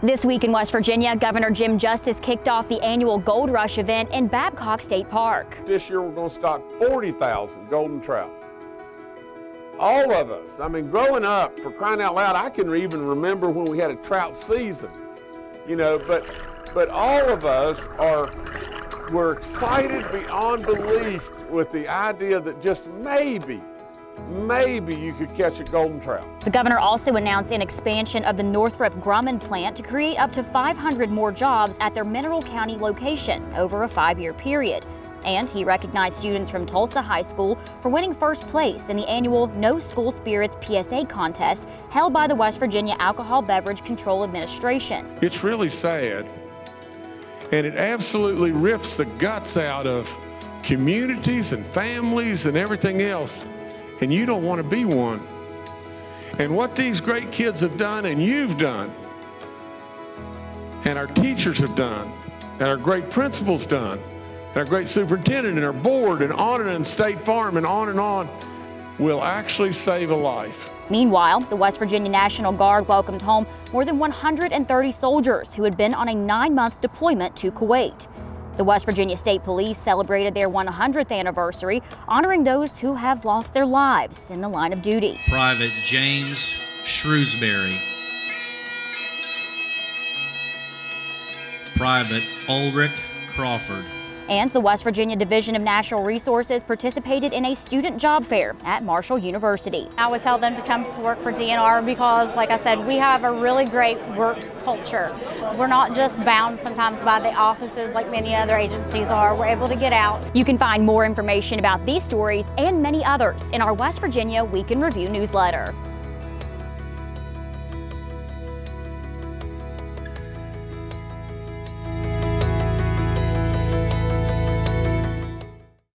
This week in West Virginia, Governor Jim Justice kicked off the annual Gold Rush event in Babcock State Park. This year we're going to stock 40,000 golden trout. All of us, I mean, growing up, for crying out loud, I can even remember when we had a trout season, you know, but, but all of us are, we're excited beyond belief with the idea that just maybe maybe you could catch a golden trout. The governor also announced an expansion of the Northrop Grumman plant to create up to 500 more jobs at their Mineral County location over a five-year period. And he recognized students from Tolsia High School for winning first place in the annual No School Spirits PSA contest held by the West Virginia Alcohol Beverage Control Administration. It's really sad, and it absolutely rips the guts out of communities and families and everything else and you don't want to be one. And what these great kids have done, and you've done, and our teachers have done, and our great principals done, and our great superintendent and our board, and on and on, State Farm, and on and on, will actually save a life. Meanwhile, the West Virginia National Guard welcomed home more than 130 soldiers who had been on a nine-month deployment to Kuwait. The West Virginia State Police celebrated their 100th anniversary, honoring those who have lost their lives in the line of duty. Private James Shrewsbury. Private Ulrich Crawford and the West Virginia Division of Natural Resources participated in a student job fair at Marshall University. I would tell them to come to work for DNR because, like I said, we have a really great work culture. We're not just bound sometimes by the offices like many other agencies are. We're able to get out. You can find more information about these stories and many others in our West Virginia Week in Review newsletter.